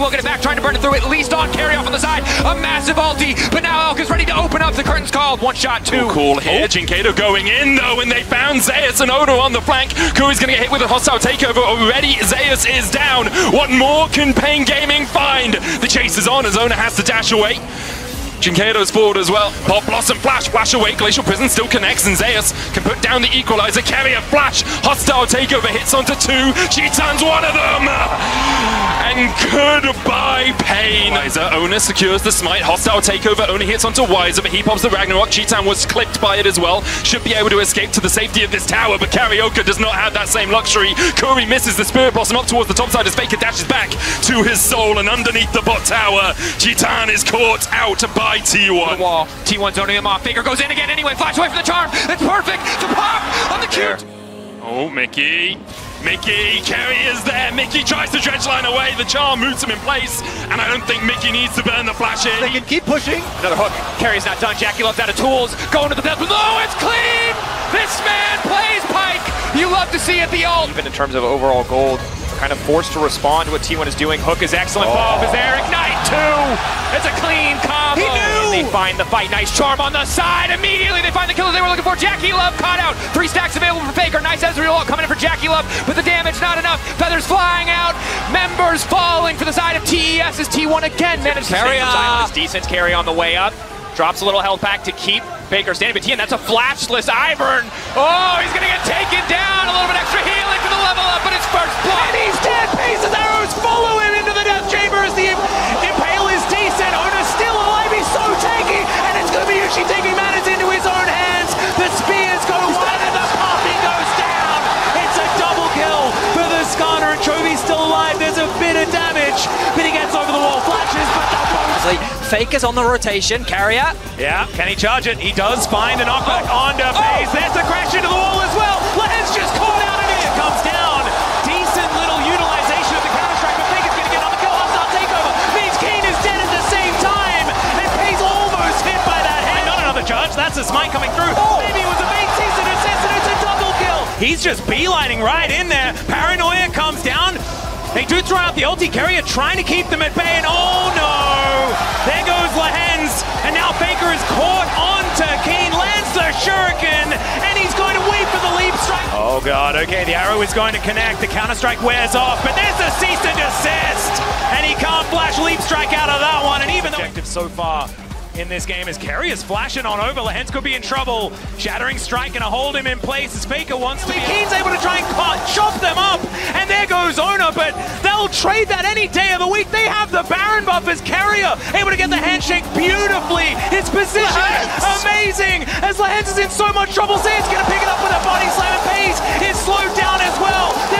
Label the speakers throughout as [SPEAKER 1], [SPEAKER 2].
[SPEAKER 1] will get it back, trying to burn it through. At least on carry off on the side. A massive ulti, but now Elk is ready to open up. The curtain's called. One shot, two.
[SPEAKER 2] Cool here. Jinkato going in though, and they found Zeus and Oner on the flank. Kuri's gonna get hit with a hostile takeover already. Zeus is down. What more can Pain Gaming find? The chase is on as Oner has to dash away. Jinkato's forward as well. Pop Blossom Flash, flash away. Glacial Prison still connects, and Zeus can put down the equalizer. Keria Flash, hostile takeover hits onto two. Cheatan's one of them. And goodbye, Pain. Wizer, Oner secures the smite. Hostile takeover only hits onto Wizer, but he pops the Ragnarok. Cheatan was clipped by it as well. Should be able to escape to the safety of this tower, but CarioK does not have that same luxury. Kuri misses the Spirit Blossom up towards the top side as Faker dashes back to his soul, and underneath the bot tower, Cheatan is caught out by T1.
[SPEAKER 1] the wall. T1 zoning him off. Faker goes in again anyway. Flash away from the charm. It's perfect. To pop on the cue.
[SPEAKER 2] Oh, Mickey. Mickey, Keria is there. Mickey tries to dredge line away. The charm moves him in place, and I don't think Mickey needs to burn the flash in.
[SPEAKER 3] They can keep pushing.
[SPEAKER 1] Another hook. Carry's not done. Jackie Love's out of tools. Going to the depth. No, it's clean. This man plays Pyke. You love to see it. The ult. Even in terms of overall gold, kind of forced to respond to what T1 is doing. Hook is excellent. Bob is there. Ignite two. It's a clean combo.
[SPEAKER 3] He knew.
[SPEAKER 1] And they find the fight. Nice charm on the side. Immediately they find the killer they were looking for. Jackie Love caught out. Three stacks available for Faker. Nice Ezreal coming in for Jackie Love, but the damage not enough. Feathers flying out. Members falling for the side of TES as T1 again managed to
[SPEAKER 4] Carry on.
[SPEAKER 1] silent. Decent carry on the way up. Drops a little health back to keep Baker standing. But T, and that's a flashless Ivern. Oh, he's going to get taken down. A little bit extra healing for the level And he's dead. Peyz's arrows follow him into the death chamber as the Impale is decent. Oner's still alive. He's so tanky. And it's going to be Yushi taking matters into his own hands. The spears go wide and the popping goes down. It's a double kill for the Skarner. And Chovy's still alive. There's a bit of damage, but he gets over the wall. Flashes, but the
[SPEAKER 4] Faker's on the rotation. Keria.
[SPEAKER 1] Yeah, can he charge it? He does find a knockback onto oh! FaZe. There's the crash into the wall as well. He's just beelining right in there. Paranoia comes down. They do throw out the ulti Keria, trying to keep them at bay, and oh no! There goes Lehends, and now Faker is caught onto Kiin, lands the shuriken, and he's going to wait for the leap strike. Oh god, okay, the arrow is going to connect, the counter-strike wears off, but there's the cease and desist! And he can't flash leap strike out of that one, and even though... Objective so far in this game as Keria is flashing on over. Lehends could be in trouble. Shattering strike gonna hold him in place as Faker wants to be. Kiin's able to try and cut, chop them up, and there goes Oner, but they'll trade that any day of the week. They have the Baron buff as Keria, able to get the handshake beautifully. His position, amazing, as Lehends is in so much trouble. Zay's gonna pick it up with a body slam, and Peyz is slowed down as well. They're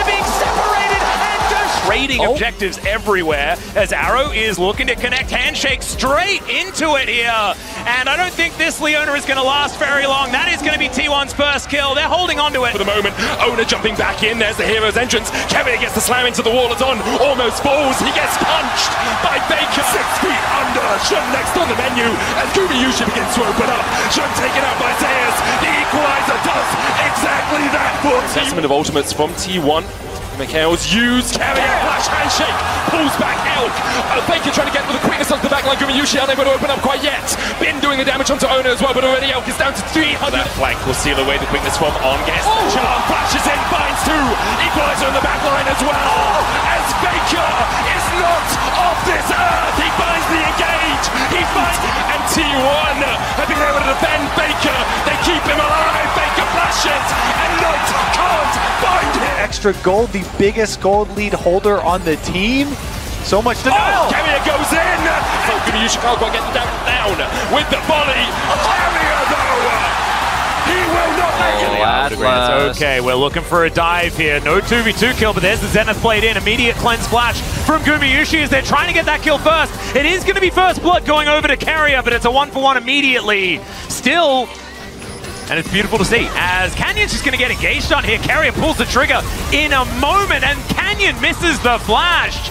[SPEAKER 1] being separated and just trading oh. objectives everywhere as Arrow is looking to connect handshake straight into it here. And I don't think this Leona is going to last very long. That is going to be T1's first kill. They're holding on to it.
[SPEAKER 2] For the moment, Oner jumping back in. There's the hero's entrance. Kevin gets the slam into the wall. It's on. Almost falls. He gets punched by Baker. Six feet under. Shun next on the menu as Gumayushi begins to open up. Shun taken out by Zeus. The equalizer does exactly that for Testament of ultimates from T1. Mikhail's used, Keria, flash handshake, pulls back Elk. Uh, Baker trying to get with the quickness onto the back line. Yushi unable to open up quite yet. Bin doing the damage onto Oner as well, but already Elk is down to 300. That flank will seal away the quickness from Onguest. Oh. Charm flashes in, binds two. Equalizer on the back line as well. As Baker is not off this earth.
[SPEAKER 3] Extra gold, the biggest gold lead holder on the team. So much to know.
[SPEAKER 2] Oh, Keria goes in. So Gumayushi can't quite get the down, down with the volley. Keria though.
[SPEAKER 1] I would agree.
[SPEAKER 4] Atlas.
[SPEAKER 1] Okay, we're looking for a dive here. No 2v2 kill, but there's the Zenith played in. Immediate cleanse flash from Gumayushi as they're trying to get that kill first. It is going to be first blood going over to Keria, but it's a one for one immediately. Still, and it's beautiful to see as Canyon's just going to get engaged on here. Keria pulls the trigger in a moment, and Canyon misses the flash.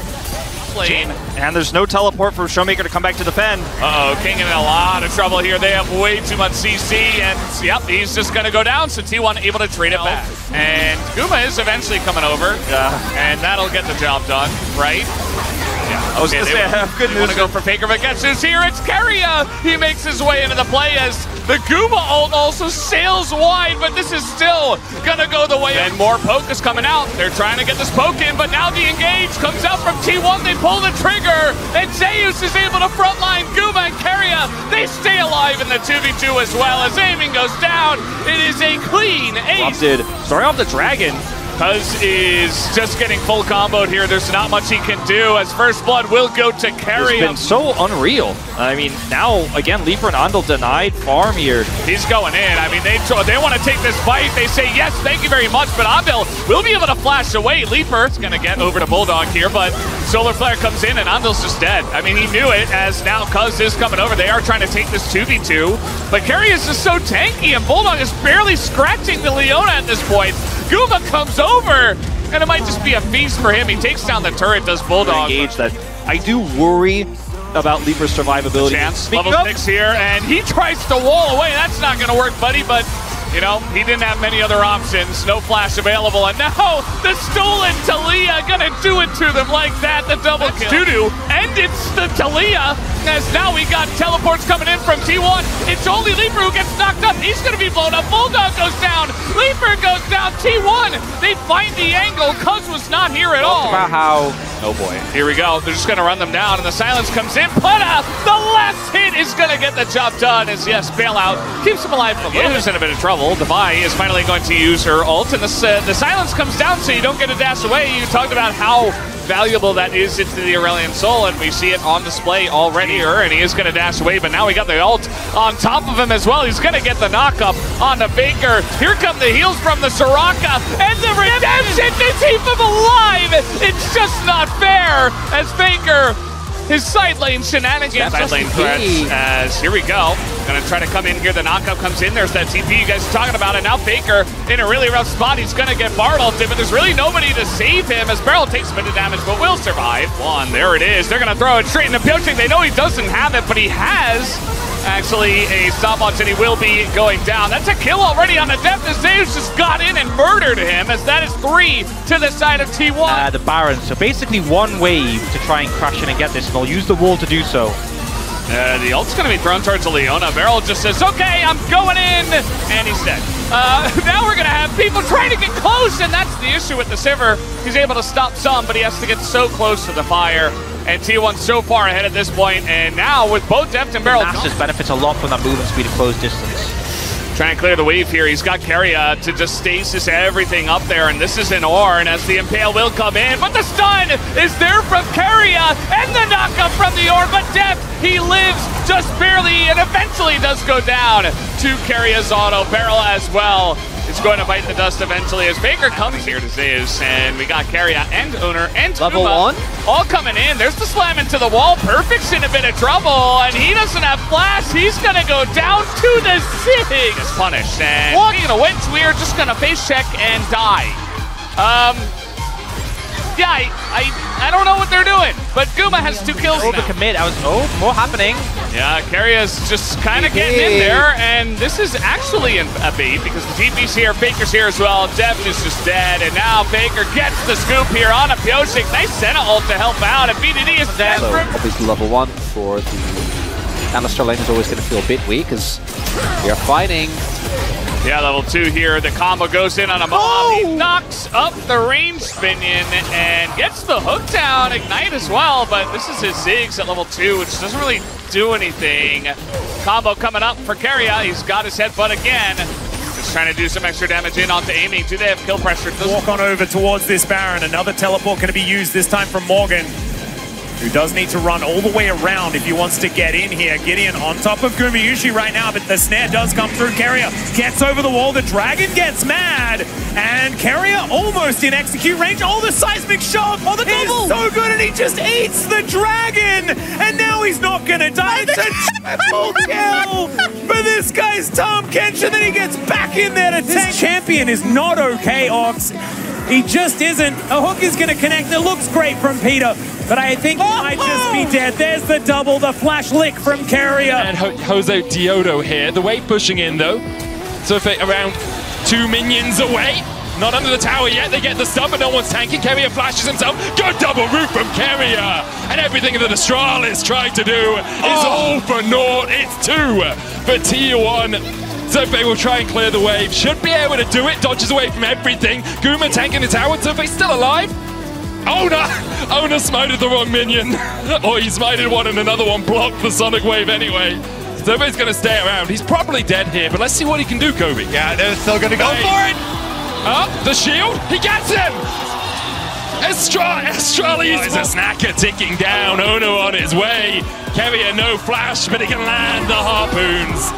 [SPEAKER 4] Lane. And there's no teleport for Showmaker to come back to defend.
[SPEAKER 5] Uh-oh, King in a lot of trouble here. They have way too much CC, and yep, he's just going to go down, so T1 able to trade it back. And Guma is eventually coming over,
[SPEAKER 4] Yeah.
[SPEAKER 5] and that'll get the job done, right? Yeah,
[SPEAKER 4] I was gonna
[SPEAKER 5] they
[SPEAKER 4] say, I have good
[SPEAKER 5] they want
[SPEAKER 4] news.
[SPEAKER 5] to go for Faker, but guess who's here? It's Keria! He makes his way into the play as the Guma ult also sails wide, but this is still gonna go the way. And more poke is coming out. They're trying to get this poke in, but now the engage comes out from T1. They pull the trigger, and Zeus is able to frontline Guma and Keria. They stay alive in the 2v2 as well as aiming goes down. It is a clean ace.
[SPEAKER 4] Did starting off the dragon.
[SPEAKER 5] Cuz is just getting full comboed here. There's not much he can do as First Blood will go to
[SPEAKER 4] It's
[SPEAKER 5] Keria.
[SPEAKER 4] been so unreal. I mean, now again, Leaper and Andal denied farm here.
[SPEAKER 5] He's going in. I mean, they they want to take this fight. They say yes, thank you very much. But Andel will be able to flash away. Leaper is going to get over to Bulldog here, but Solar Flare comes in and Andel's just dead. I mean, he knew it as now Cuz is coming over. They are trying to take this 2v2, but Keria is just so tanky, and Bulldog is barely scratching the Leona at this point. Guma comes over, and it might just be a feast for him. He takes down the turret, does Bulldog.
[SPEAKER 4] Engage that. I do worry about Leaper's survivability.
[SPEAKER 5] chance. Level
[SPEAKER 4] of-
[SPEAKER 5] six here, and he tries to wall away. That's not going to work, buddy, but. You know, he didn't have many other options. No flash available. And now the stolen Taliyah gonna do it to them like that. The double kill. Doo-doo. And it's the Taliyah. As now we got teleports coming in from T1. It's only Leaper who gets knocked up. He's gonna be blown up. Bulldog goes down. Leaper goes down. T1. They find the angle. Cuz was not here at all.
[SPEAKER 4] about how. Oh boy.
[SPEAKER 5] Here we go. They're just going to run them down, and the silence comes in. Putta, uh, the last hit is going to get the job done. As yes, bailout keeps him alive for a little bit. in a bit of trouble. Devi is finally going to use her ult, and the, uh, the silence comes down, so you don't get a dash away. You talked about how valuable that is into the Aurelion Sol, and we see it on display already. Her, and he is going to dash away, but now we got the ult on top of him as well. He's going to get the knockup on the Faker. Here come the heals from the Soraka, and the redemption to keep him alive. It's just not fair as Faker. His side lane shenanigans, side lane threats. As here we go, gonna try to come in here. The knockup comes in. There's that TP you guys are talking about, and now Faker in a really rough spot. He's gonna get Bard ulted, but there's really nobody to save him. As Beryl takes a bit of damage, but will survive. One, there it is. They're gonna throw it straight into Pyosik. They know he doesn't have it, but he has actually a stopwatch, and he will be going down. That's a kill already on the Deft. As Zeus just got in and murdered him. As that is three to the side of T1.
[SPEAKER 4] Uh, the Baron. So basically one wave to try and crash in and get this, and they'll use the wall to do so.
[SPEAKER 5] Uh, the ult's going to be thrown towards Leona. Beryl just says, okay, I'm going in. And he's dead. Uh, now we're going to have people trying to get close, and that's the issue with the Sivir. He's able to stop some, but he has to get so close to the fire. And T1 so far ahead at this point, and now with both Deft and Beryl
[SPEAKER 4] Nasus benefits a lot from that movement speed at close distance.
[SPEAKER 5] Trying to clear the wave here. He's got Keria to just stasis everything up there, and this is an Ornn as the Impale will come in. But the stun is there from Keria, and the knockup from the Ornn. But Deft, he lives just barely, and eventually does go down to Keria's auto. Barrel as well. It's going to bite the dust eventually as Baker comes here to Zeus, and we got Keria and Oner and
[SPEAKER 4] Level one.
[SPEAKER 5] all coming in. There's the slam into the wall. Perfect's in a bit of trouble, and he doesn't have flash. He's gonna go down to the Sig. Is punished, and speaking of which, we are just gonna face check and die. Um, yeah, I, I, I don't know what they're doing, but Guma has two kills now.
[SPEAKER 4] Overcommit. I was. Oh, more happening.
[SPEAKER 5] Yeah, Keria's just kind of getting in there, and this is actually an, a beat because the TP's here, Baker's here as well. Dev is just dead, and now Baker gets the scoop here on a Pyosik. Nice Senna ult to help out, and BDD is dead.
[SPEAKER 6] So uh, obviously level one for the Alistar lane is always going to feel a bit weak as we are fighting.
[SPEAKER 5] Yeah, level two here. The combo goes in on a mob. Oh! He knocks up the range minion and gets the hook down. Ignite as well, but this is his Ziggs at level two, which doesn't really do anything. Combo coming up for Keria. He's got his headbutt again. Just trying to do some extra damage in onto aiming. Do they have kill pressure? Doesn't
[SPEAKER 1] Walk on over towards this Baron. Another teleport going to be used this time from Morgan.
[SPEAKER 7] Who does need to run all the way around if he wants to get in here. Gideon on top of Gumayushi right now, but the snare does come through. Keria gets over the wall. The dragon gets mad, and Keria almost in execute range. Oh, the seismic shove! Oh, the double! so good, and he just eats the dragon, and now he's not gonna die. It's a triple kill for this guy's Tahm Kench, and then he gets back in there to tank. This champion is not okay, Ox. He just isn't. A hook is going to connect. It looks great from Peter, but I think he might just be oh! dead. There's the double, the flash lick from Keria.
[SPEAKER 2] And Ho- Jose Diodo here. The wave pushing in though. So if it around two minions away. Not under the tower yet. They get the stun, but no one's tanking. Keria flashes himself. Good double root from Keria. And everything that Astralis tried to do is oh! all for naught. It's two for T1. Zope will try and clear the wave. Should be able to do it. Dodges away from everything. Guma tanking the tower. Zope still alive. Oner! Oner smited the wrong minion. Oh, or he smited one and another one blocked the sonic wave anyway. Zope's going to stay around. He's probably dead here, but let's see what he can do, Kobe.
[SPEAKER 3] Yeah, they're still gonna go for it.
[SPEAKER 2] Up the shield. He gets him. Estra Astralis oh, is a snacker ticking down. Oner on his way. Keria no flash, but he can land the harpoons.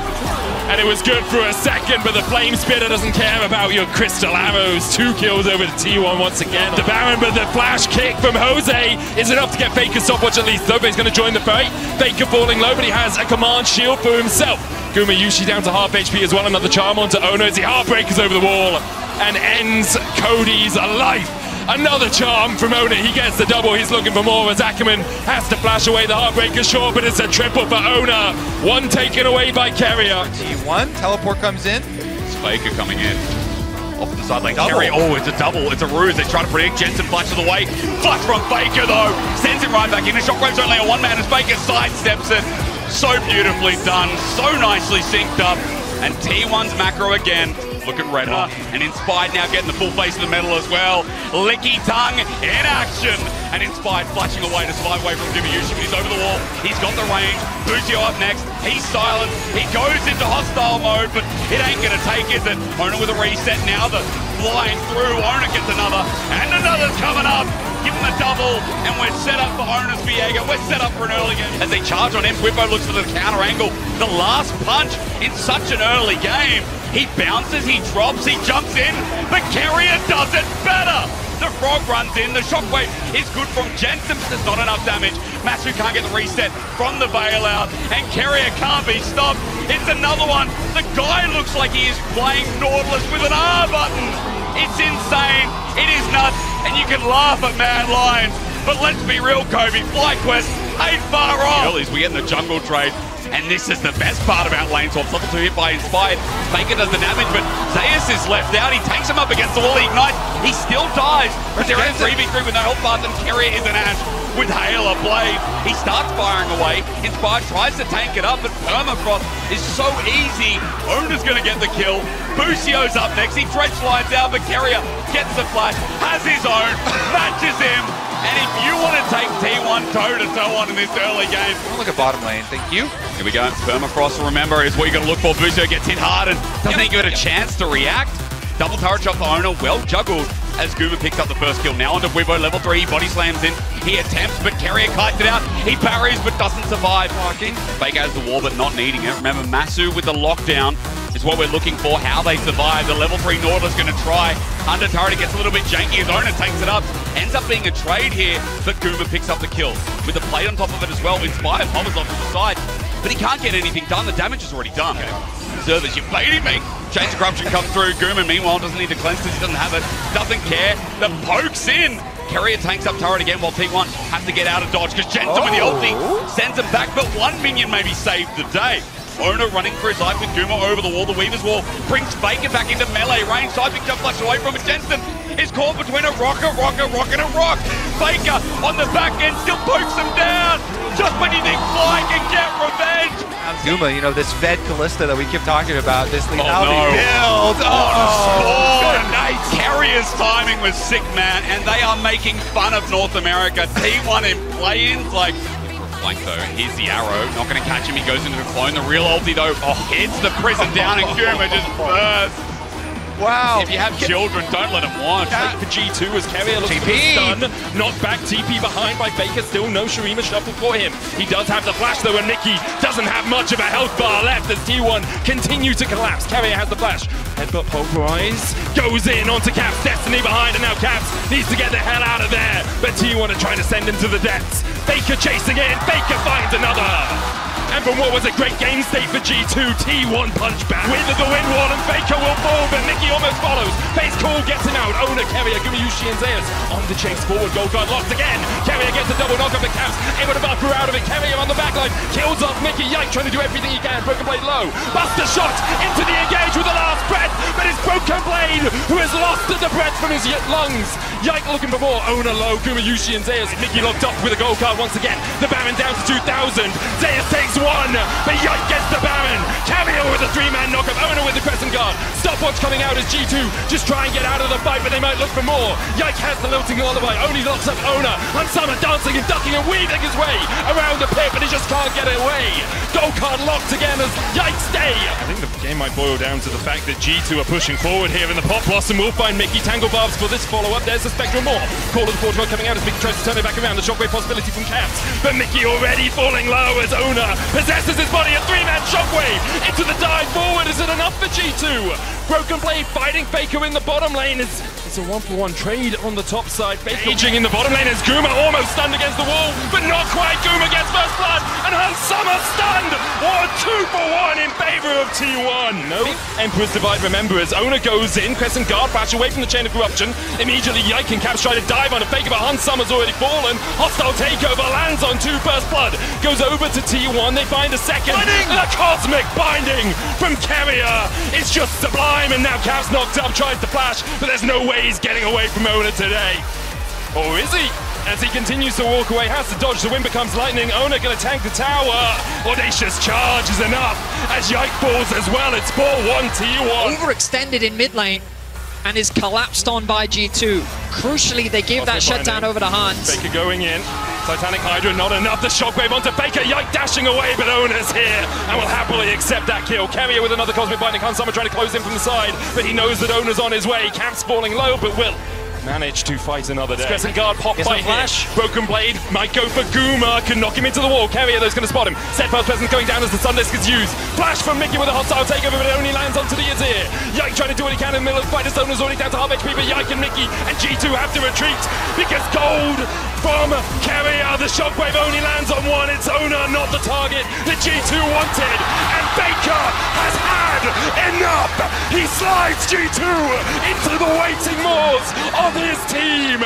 [SPEAKER 2] And it was good for a second, but the Flame Spitter doesn't care about your crystal arrows. Two kills over to T1 once again. The Baron, but the flash kick from Jose is enough to get Faker stopwatch at least. Zobe's going to join the fight. Faker falling low, but he has a command shield for himself. Gumayushi down to half HP as well. Another charm onto Oner as he heartbreakers over the wall and ends Cody's life. Another charm from Oner. He gets the double. He's looking for more as Ackerman has to flash away the Heartbreaker short, but it's a triple for Oner. One taken away by Keria.
[SPEAKER 3] T1, teleport comes in.
[SPEAKER 8] It's Faker coming in. Off the side lane,
[SPEAKER 3] Double.
[SPEAKER 8] Oh, it's a double. It's a ruse. They try to predict. Jensen flashes away. Flash from Faker, though. Sends him right back in. The Shockwave's only a one man as Faker sidesteps it. So beautifully done. So nicely synced up. And T1's macro again. Look at Redder. And Inspired now getting the full face of the medal as well. Licky tongue in action. And Inspired flashing away to survive away from Gibiyushi, but he's over the wall. He's got the range. Busio up next. He's silent. He goes into hostile mode, but it ain't going to take, is it? Oner with a reset now. The flying through. Oner gets another. And another's coming up. Give him a double, and we're set up for Oner's Viega. We're set up for an early game. As they charge on him, Whippo looks for the counter angle. The last punch in such an early game. He bounces, he drops, he jumps in, The Keria does it better. The frog runs in, the shockwave is good from Jensen, but there's not enough damage. Massu can't get the reset from the bailout, and Keria can't be stopped. It's another one. The guy looks like he is playing Nautilus with an R button. It's insane. It is nuts, and you can laugh at Mad Lions. But let's be real, Kobe. FlyQuest ain't far off. Earlies, we get in the jungle trade. And this is the best part about lane swaps. Level 2 hit by Inspired. Faker does the damage, but Zeus is left out. He tanks him up against the wall. He ignites. He still dies. But they're at 3v3 with no health and Keria is an Ashe with Hail of Blade. He starts firing away. Inspired tries to tank it up, but Permafrost is so easy. Oner's going to get the kill. Busio's up next. He dredge lines out, but Keria gets the flash, has his own, matches him. And if you want to take T1 toe to toe on in this early game,
[SPEAKER 3] Look at bottom lane. Thank you.
[SPEAKER 8] here we go. Permafrost, remember, is what you're going to look for. Busio gets hit hard and doesn't give it a chance to react. Double turret shot for Oner, well juggled as Guma picks up the first kill. Now onto Wibo, level 3, he body slams in. He attempts, but Keria kites it out. He parries, but doesn't survive. Parking. Fake has the wall, but not needing it. Remember, Massu with the lockdown is what we're looking for. How they survive. The level 3 Nautilus going to try. Under turret, it gets a little bit janky. His owner takes it up. Ends up being a trade here, but Guma picks up the kill. With the plate on top of it as well. Inspired hovers off to the side, but he can't get anything done. The damage is already done. You're baiting me. Change of corruption comes through. Guma, meanwhile, doesn't need to cleanse because he doesn't have it. Doesn't care. The pokes in. Keria tanks up turret again while T1 has to get out of dodge because Jensen with the oh. ulti sends him back, but one minion maybe saved the day. Oner running for his life with Guma over the wall. The Weaver's Wall brings Faker back into melee range. Seismic jump flash away from it. Jensen is caught between a rock, a rock, a rock, and a rock. Faker on the back end still pokes him down.
[SPEAKER 3] Guma, you know, this Ved Kalista that we keep talking about, this oh, lethality
[SPEAKER 8] no.
[SPEAKER 3] build.
[SPEAKER 8] Oh,
[SPEAKER 3] Oh,
[SPEAKER 8] night. Keria's timing was sick, man, and they are making fun of North America. T1 in play-ins, like flank though. Here's the arrow. Not going to catch him. He goes into the clone. The real ulti though oh, hits the prison down and Guma just bursts.
[SPEAKER 3] Wow.
[SPEAKER 8] If you have children, don't let them watch.
[SPEAKER 2] Wait for G2 as Keria looks
[SPEAKER 5] TP.
[SPEAKER 2] stun. Knocked back, TP behind by Baker. Still no Shurima shuffle for him. He does have the flash though, and Mickey doesn't have much of a health bar left as T1 continue to collapse. Keria has the flash. Headbutt pulverize. Goes in onto Caps. Destiny behind, and now Caps needs to get the hell out of there. But T1 are trying to send him to the depths. Baker chasing in. Baker finds another. And from what was a great game state for G2, T1 punch back. With the wind wall and Baker will fall, but Mickey almost follows. Face call gets him out. Oner, Keria, Gumayushi and Zeus on the chase forward. Gold guard locked again. Keria gets a double knock of the caps. Able to buffer out of it. Keria on the backline. Kills off Mickey. Yike trying to do everything he can. Broken Blade low. Buster shot into the engage with the last breath. But it's Broken Blade who has lost the breath from his lungs. Yike looking for more. Oner low. Gumayushi and Zeus. Mickey locked up with a gold card once again. The Baron down to 2,000. Zeus takes one. But Yike gets the Baron. Cameo with a three-man knockup. Oner with the Crescent Guard. Stopwatch coming out as G2 just try and get out of the fight, but they might look for more. Yike has the lilting lullaby. Only locks up Oner. Unsummer dancing and ducking and weaving his way around the pit, but he just can't get away. Gold card locked again as Yike stay. I think the game might boil down to the fact that G2 are pushing forward here in the Pop Blossom. We'll find Mickey Tangle Barbs for this follow-up. There's the Spectrum more. Call of the Forge coming out as Mickey tries to turn it back around. The shockwave possibility from Caps. But Mickey already falling low as Oner possesses his body. A three-man shockwave into the dive forward. Is it enough for G2? Broken Blade fighting Faker in the bottom lane. It's, it's a one-for-one trade on the top side. Faker aging in the bottom lane as Guma almost stunned against the wall, but not quite. Guma gets first blood, and Hans Sama stunned. Or two for one in favor of T1. No, Emperor's Divide. Remember, as Oner goes in, Crescent Guard flash away from the chain of corruption. Immediately, Yike and Caps try to dive on a Faker, but Hans Sama's already fallen. Hostile takeover lands on two first blood. Goes over to T1. They find a second. Binding The cosmic binding from Keria. It's just sublime, and now Caps knocked up, tries to flash, but there's no way he's getting away from Oner today. Or is he? As he continues to walk away, has to dodge, the wind becomes lightning. Oner gonna tank the tower. Audacious charge is enough. As Yike falls as well, it's 4-1 T1.
[SPEAKER 9] overextended in mid lane and is collapsed on by G2. Crucially, they give that shutdown over to Hans.
[SPEAKER 2] Baker going in. Titanic Hydra not enough. The shockwave onto Baker. Yike dashing away, but Oner's here and will happily accept that kill. Keria with another cosmic binding. Hans Sama trying to close in from the side, but he knows that Oner's on his way. Camp's falling low, but will manage to fight another day. Crescent Guard pop
[SPEAKER 4] Gets
[SPEAKER 2] by
[SPEAKER 4] flash.
[SPEAKER 2] here. Broken Blade might go for Guma. Can knock him into the wall. Keria though is going to spot him. Set first presence going down as the Sun Disc is used. Flash from Mickey with a hostile takeover, but it only lands onto the Azir. Yike trying to do what he can in the middle of the fight. His owner's already down to half HP, but Yike and Mickey and G2 have to retreat because gold from Keria. The shockwave only lands on one. It's owner, not the target that G2 wanted. And Baker has had enough. He slides G2 into the waiting moors of his team.